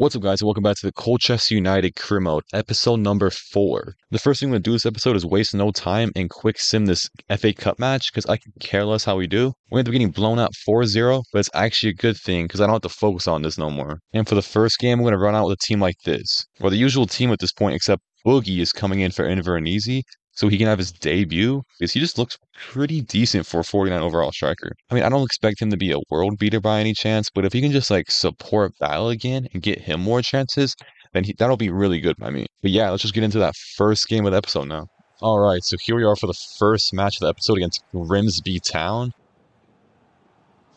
What's up guys and welcome back to the Colchester United career mode, episode number 4. The first thing going to do this episode is waste no time and quick sim this FA Cup match because I can care less how we do. We end up getting blown out 4-0, but it's actually a good thing because I don't have to focus on this no more. And for the first game, I'm going to run out with a team like this. Or the usual team at this point except Boogie is coming in for Invernizzi so he can have his debut because he just looks pretty decent for a 49 overall striker. I mean, I don't expect him to be a world beater by any chance, but if he can just like support Val again and get him more chances, then he, that'll be really good by me. But yeah, let's just get into that first game of the episode now. All right, so here we are for the first match of the episode against Grimsby Town.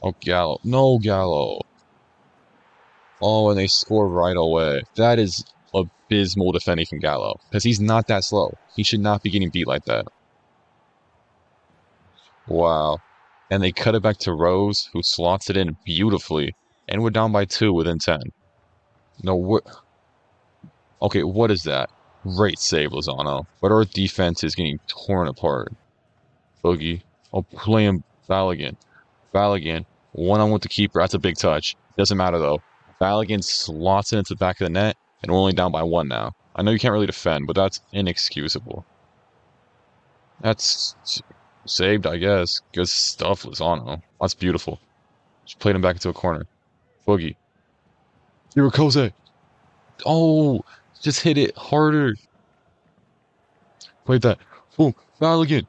Oh, Gallo. No, Gallo. Oh, and they score right away. That is abysmal defending from Gallo because he's not that slow. He should not be getting beat like that. Wow. And they cut it back to Rose, who slots it in beautifully. And we're down by two within 10. No, what? Okay, what is that? Great save, Lozano. But our defense is getting torn apart. Boogie. Oh, playing Balogun. Balogun. One on with the keeper. That's a big touch. Doesn't matter, though. Balogun slots it into the back of the net and we're only down by one now. I know you can't really defend, but that's inexcusable. That's saved, I guess. Good stuff, Lozano. That's beautiful. Just played him back into a corner. Boogie. Irokoze. Eh? Oh, just hit it harder. Played that. Boom. Balogun.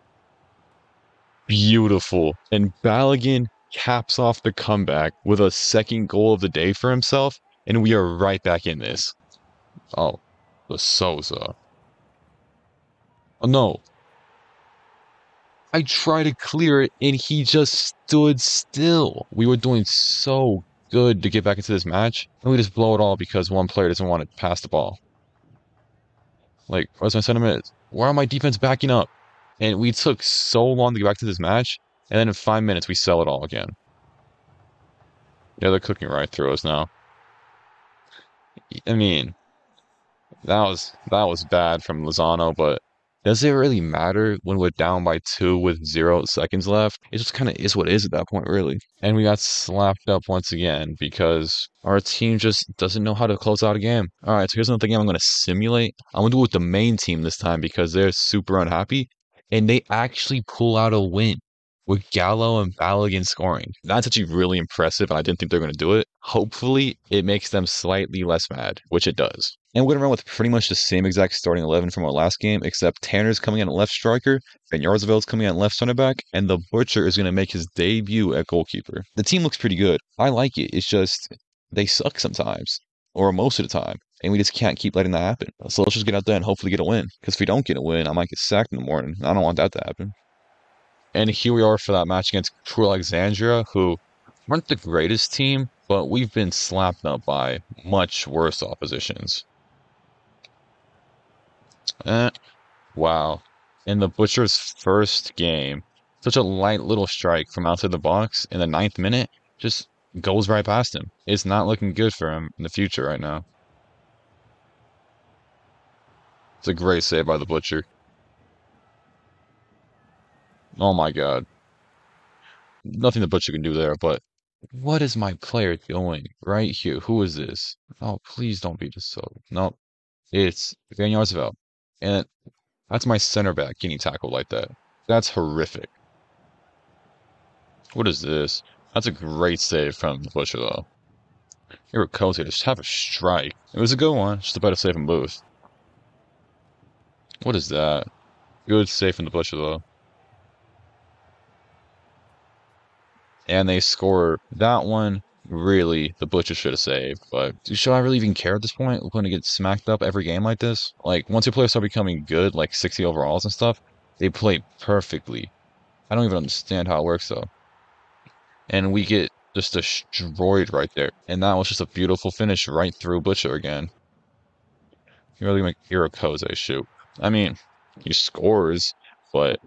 Beautiful. And Balogun caps off the comeback with a second goal of the day for himself, and we are right back in this. Oh, the Souza. Oh no. I tried to clear it and he just stood still. We were doing so good to get back into this match, and we just blow it all because one player doesn't want to pass the ball. Like, what's my sentiment? Why are my defense backing up? And we took so long to get back to this match, and then in five minutes we sell it all again. Yeah, they're cooking right through us now. I mean, that was that was bad from Lozano, but does it really matter when we're down by two with zero seconds left? It just kind of is what is at that point, really. And we got slapped up once again because our team just doesn't know how to close out a game. All right, so here's another game I'm going to simulate. I'm going to do it with the main team this time because they're super unhappy and they actually pull out a win with Gallo and Balogun scoring. That's actually really impressive, and I didn't think they're going to do it. Hopefully, it makes them slightly less mad, which it does. And we're going to run with pretty much the same exact starting 11 from our last game, except Tanner's coming in at left striker, Van Yarsveld's coming in at left center back, and the Butcher is going to make his debut at goalkeeper. The team looks pretty good. I like it. It's just they suck sometimes, or most of the time. And we just can't keep letting that happen. So let's just get out there and hopefully get a win. Because if we don't get a win, I might get sacked in the morning. I don't want that to happen. And here we are for that match against Crewe Alexandria, who weren't the greatest team, but we've been slapped up by much worse oppositions. Eh, wow. In the Butcher's first game, such a light little strike from outside the box in the ninth minute just goes right past him. It's not looking good for him in the future right now. It's a great save by the Butcher. Oh my god. Nothing the Butcher can do there, but what is my player doing right here? Who is this? Oh, please don't be this so. Nope. It's Van Yarsveld. And that's my center back getting tackled like that. That's horrific. What is this? That's a great save from the Butcher, though. Irokoze just have a strike. It was a good one, just about to save them both. What is that? Good save from the Butcher, though. And they score that one really the butcher should have saved. But should I really even care at this point? We're going to get smacked up every game like this. Like once your players start becoming good, like 60 overalls and stuff, they play perfectly. I don't even understand how it works though. And we get just destroyed right there. And that was just a beautiful finish right through Butcher again. You really make Irokoze shoot. I mean, he scores, but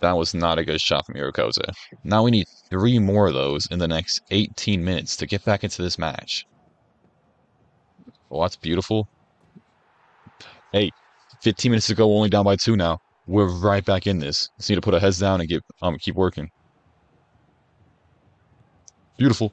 that was not a good shot from Irokoze. Now we need three more of those in the next 18 minutes to get back into this match. Well, that's beautiful. Hey, 15 minutes to go, only down by two now. We're right back in this. Just need to put our heads down and get um keep working. Beautiful.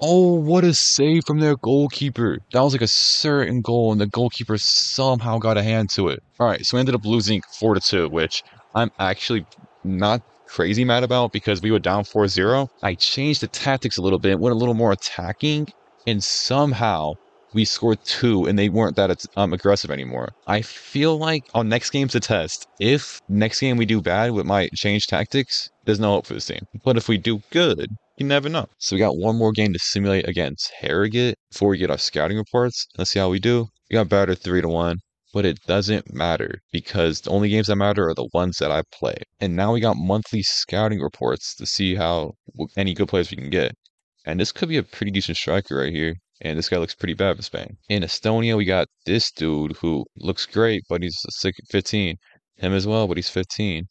Oh, what a save from their goalkeeper. That was like a certain goal, and the goalkeeper somehow got a hand to it. All right, so we ended up losing 4 to 2, which I'm actually not crazy mad about because we were down 4 0. I changed the tactics a little bit, went a little more attacking, and somehow we scored two and they weren't that um, aggressive anymore. I feel like our next game's a test. If next game we do bad with my change tactics, there's no hope for this team. But if we do good, you never know. So we got one more game to simulate against Harrogate before we get our scouting reports. Let's see how we do. We got better three to one, but it doesn't matter because the only games that matter are the ones that I play. And now we got monthly scouting reports to see how any good players we can get. And this could be a pretty decent striker right here. And this guy looks pretty bad for Spain. In Estonia, we got this dude who looks great, but he's 15. Him as well, but he's 15.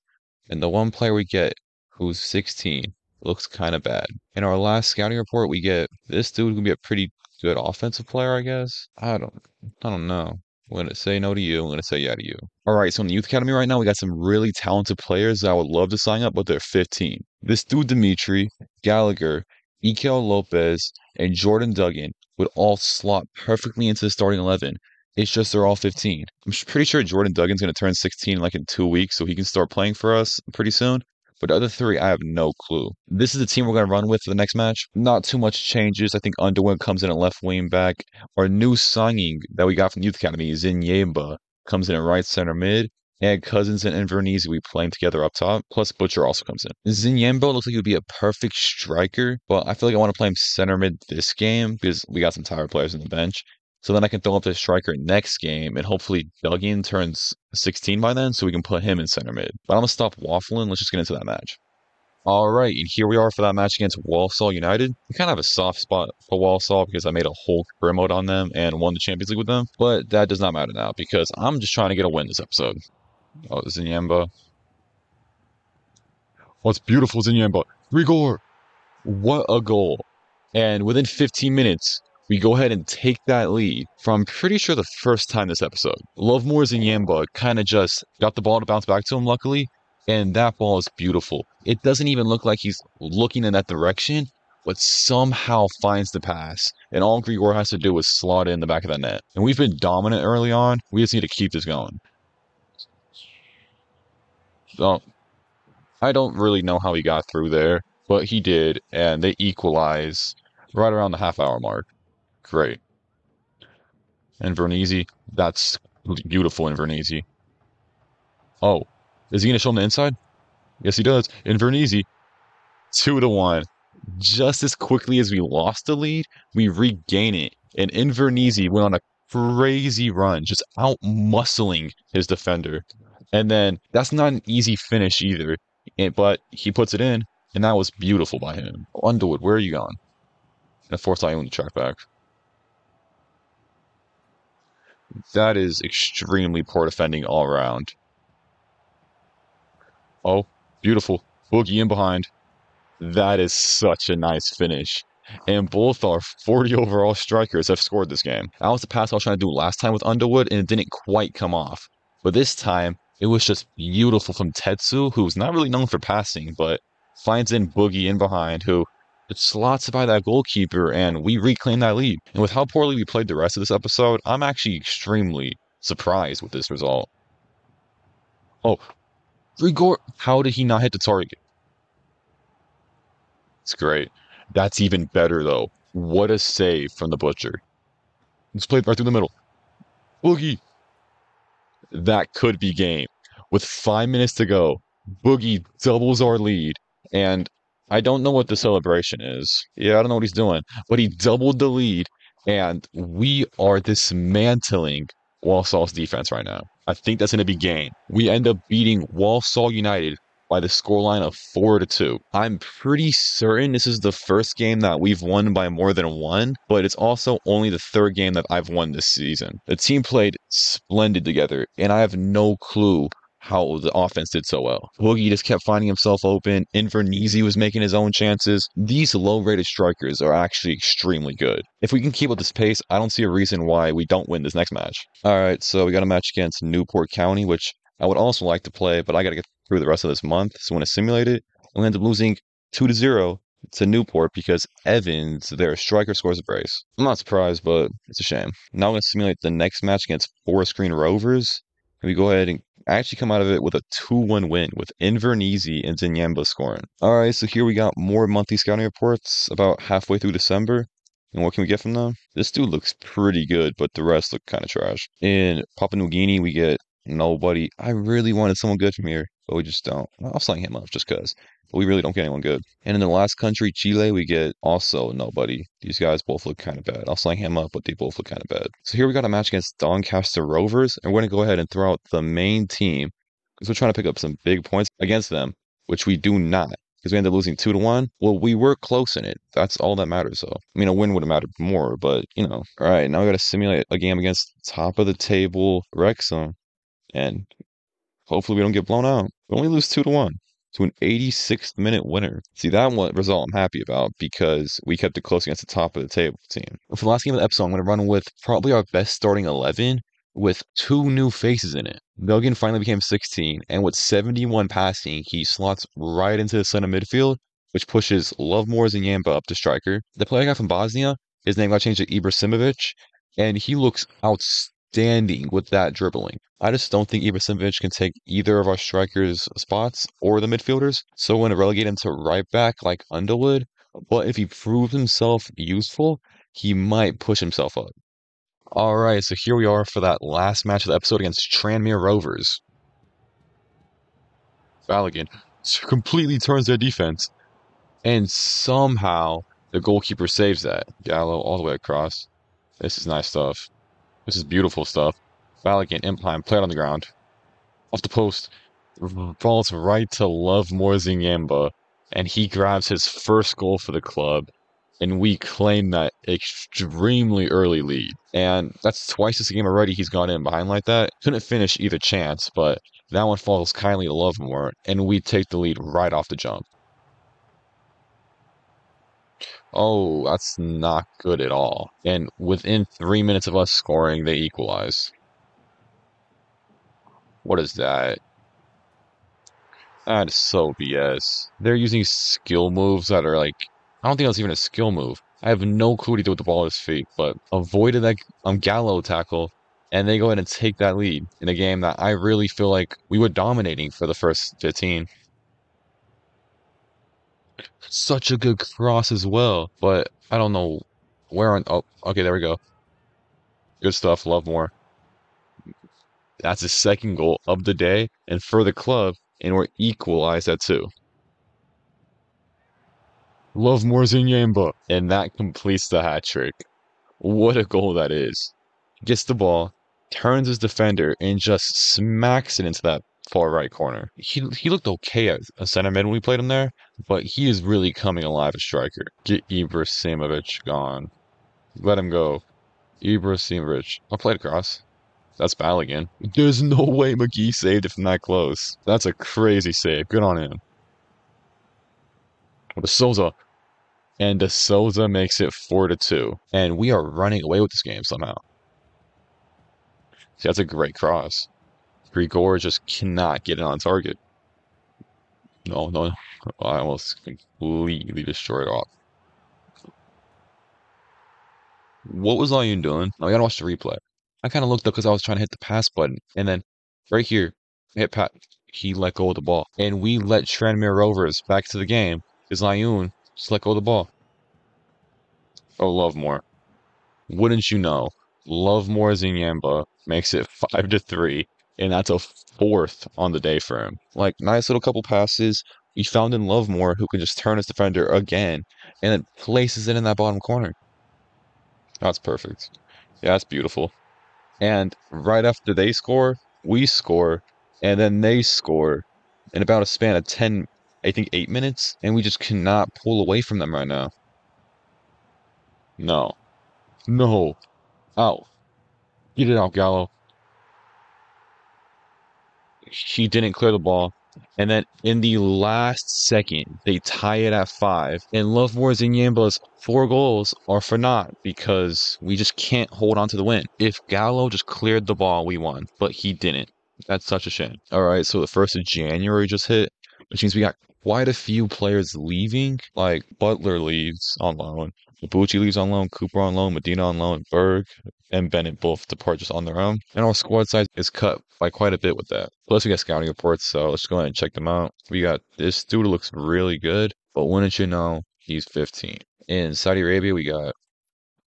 And the one player we get who's 16 looks kind of bad. In our last scouting report, we get this dude who be a pretty good offensive player, I guess. I don't, I don't know. I'm gonna say no to you. I'm gonna say yeah to you. All right, so in the youth academy right now, we got some really talented players that I would love to sign up, but they're 15. This dude Dimitri, Gallagher, Ikel Lopez, and Jordan Duggan would all slot perfectly into the starting 11. It's just they're all 15. I'm pretty sure Jordan Duggan's going to turn 16 like in two weeks, so he can start playing for us pretty soon. But the other three, I have no clue. This is the team we're going to run with for the next match. Not too much changes. I think Underwood comes in at left wing back. Our new signing that we got from the Youth Academy, Zinyemba, comes in at right center mid. And Cousins and Invernizzi we playing together up top. Plus Butcher also comes in. Zinyemba looks like he would be a perfect striker, but I feel like I want to play him center mid this game because we got some tired players in the bench. So then I can throw up the striker next game, and hopefully Duggan turns 16 by then, so we can put him in center mid. But I'm gonna stop waffling. Let's just get into that match. All right, and here we are for that match against Walsall United. We kind of have a soft spot for Walsall because I made a whole career mode on them and won the Champions League with them. But that does not matter now because I'm just trying to get a win this episode. Oh, Zinyemba. Oh, What's beautiful, Zinyemba. Grigor! What a goal. And within 15 minutes, we go ahead and take that lead from pretty sure the first time this episode. Lovemore Zinyemba kind of just got the ball to bounce back to him, luckily, and that ball is beautiful. It doesn't even look like he's looking in that direction, but somehow finds the pass. And all Grigor has to do is slot it in the back of the net. And we've been dominant early on. We just need to keep this going. So, I don't really know how he got through there, but he did, and they equalize right around the half hour mark. Great. And Vernizzi, that's beautiful Invernizzi. Oh, is he going to show him the inside? Yes, he does. Invernizzi, two to one. Just as quickly as we lost the lead, we regain it. And Invernizzi went on a crazy run, just out muscling his defender. And then that's not an easy finish either, but he puts it in, and that was beautiful by him. Underwood, where are you going? And of course, I own the track back. That is extremely poor defending all around. Oh, beautiful. Boogie in behind. That is such a nice finish. And both our 40 overall strikers have scored this game. That was the pass I was trying to do last time with Underwood, and it didn't quite come off. But this time, it was just beautiful from Tetsu, who's not really known for passing, but finds in Boogie in behind, who it slots by that goalkeeper, and we reclaim that lead. And with how poorly we played the rest of this episode, I'm actually extremely surprised with this result. Oh, Grigor, how did he not hit the target? It's great. That's even better, though. What a save from the Butcher. It's played right through the middle. Boogie! That could be game. With five minutes to go, Boogie doubles our lead, and I don't know what the celebration is. Yeah, I don't know what he's doing, but he doubled the lead, and we are dismantling Walsall's defense right now. I think that's going to be game. We end up beating Walsall United by the scoreline of 4 to 2. I'm pretty certain this is the first game that we've won by more than one, but it's also only the third game that I've won this season. The team played splendid together, and I have no clue how the offense did so well. Boogie just kept finding himself open. Invernizzi was making his own chances. These low rated strikers are actually extremely good. If we can keep up this pace, I don't see a reason why we don't win this next match. All right, so we got a match against Newport County, which I would also like to play, but I got to get through the rest of this month. So when I simulate it, we'll end up losing 2 to 0 to Newport because Evans, their striker, scores a brace. I'm not surprised, but it's a shame. Now I'm going to simulate the next match against Forest Green Rovers. And We go ahead and actually come out of it with a 2-1 win with Invernizzi and Zinyemba scoring. All right, so here we got more monthly scouting reports about halfway through December. And what can we get from them? This dude looks pretty good, but the rest look kind of trash. In Papua New Guinea, we get nobody. I really wanted someone good from here, but we just don't. I'll sign him up just because. We really don't get anyone good. And in the last country, Chile, we get also nobody. These guys both look kind of bad. I'll sign him up, but they both look kind of bad. So here we got a match against Doncaster Rovers, and we're going to go ahead and throw out the main team because we're trying to pick up some big points against them, which we do not because we ended up losing two to one. Well, we were close in it. That's all that matters. though. I mean, a win would have mattered more, but you know. All right, now we got to simulate a game against top of the table Wrexham, and hopefully we don't get blown out. We only lose two to one to an 86th minute winner. See, that one result I'm happy about because we kept it close against the top of the table team. For the last game of the episode, I'm going to run with probably our best starting 11 with two new faces in it. Bilgan finally became 16, and with 71 passing, he slots right into the center midfield, which pushes Lovemore Zinyemba up to striker. The player I got from Bosnia, his name got changed to Ibrahimovic, and he looks outstanding with that dribbling. I just don't think Ibrahimovic can take either of our strikers' spots or the midfielders, so I'm going to relegate him to right back like Underwood. But if he proves himself useful, he might push himself up. All right, so here we are for that last match of the episode against Tranmere Rovers. Balogun completely turns their defense, and somehow the goalkeeper saves that. Gallo all the way across. This is nice stuff. This is beautiful stuff. Balogun, implant, play it on the ground. Off the post, falls right to Lovemore Zinyemba, and he grabs his first goal for the club and we claim that extremely early lead. And that's twice this game already he's gone in behind like that. Couldn't finish either chance, but that one falls kindly to Lovemore, and we take the lead right off the jump. Oh, that's not good at all. And within three minutes of us scoring, they equalize. What is that? That is so BS. They're using skill moves that are like I don't think that's even a skill move. I have no clue what he did with the ball at his feet, but avoided that um, Gallo tackle, and they go ahead and take that lead in a game that I really feel like we were dominating for the first 15. Such a good cross as well, but I don't know where on. Oh, okay, there we go. Good stuff. Lovemore. That's his second goal of the day and for the club, and we're equalized at two. Love Lovemore Zinyemba. And that completes the hat trick. What a goal that is. Gets the ball, turns his defender, and just smacks it into that far right corner. He, he looked okay as a center mid when we played him there, but he is really coming alive as striker. Get Ibrahimovic gone. Let him go. Ibrahimovic. I'll play across. That's Balogun. There's no way McGee saved it from that close. That's a crazy save. Good on him. But Souza and De Souza makes it four to two, and we are running away with this game somehow. See, that's a great cross. Grigor just cannot get it on target. No, no, I almost completely destroyed off. What was Layun doing? Oh, I gotta watch the replay. I kind of looked up because I was trying to hit the pass button, and then right here, hit pat. He let go of the ball, and we let Tranmere Rovers back to the game Is Layun just let go of the ball. Oh, Lovemore. Wouldn't you know? Lovemore Zinyemba makes it five to three, and that's a fourth on the day for him. Like nice little couple passes. We found in Lovemore who can just turn his defender again and then places it in that bottom corner. That's perfect. Yeah, that's beautiful. And right after they score, we score, and then they score in about a span of 10 I think, eight minutes, and we just cannot pull away from them right now. No. No. Out. Get it out, Gallo. He didn't clear the ball. And then in the last second, they tie it at five. And Lovemore and Zinyemba's four goals are for naught because we just can't hold on to the win. If Gallo just cleared the ball, we won. But he didn't. That's such a shame. All right, so the 1st of January just hit which means we got quite a few players leaving. Like Butler leaves on loan, Ibuchi leaves on loan, Cooper on loan, Medina on loan, Berg and Bennett both depart just on their own. And our squad size is cut by quite a bit with that. Plus, we got scouting reports, so let's go ahead and check them out. We got this dude who looks really good, but wouldn't you know, he's 15. In Saudi Arabia, we got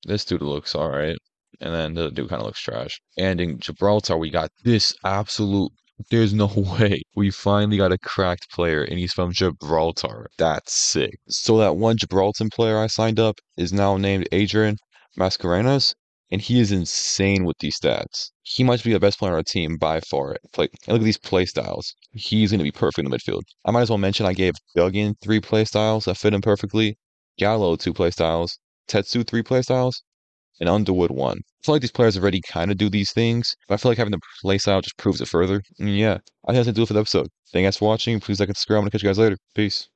this dude who looks all right. And then the dude kind of looks trash. And in Gibraltar, we got this absolute. There's no way. We finally got a cracked player, and he's from Gibraltar. That's sick. So that one Gibraltar player I signed up is now named Adrian Mascarenas, and he is insane with these stats. He might be the best player on our team by far. Like, look at these play styles. He's going to be perfect in the midfield. I might as well mention I gave Duggan three play styles that fit him perfectly, Gallo two play styles, Tetsu three play styles, and Underwood one. I feel like these players already kind of do these things, but I feel like having the play style just proves it further. And yeah, I think that's going to do it for the episode. Thank you guys for watching. Please like and subscribe. I'm going to catch you guys later. Peace.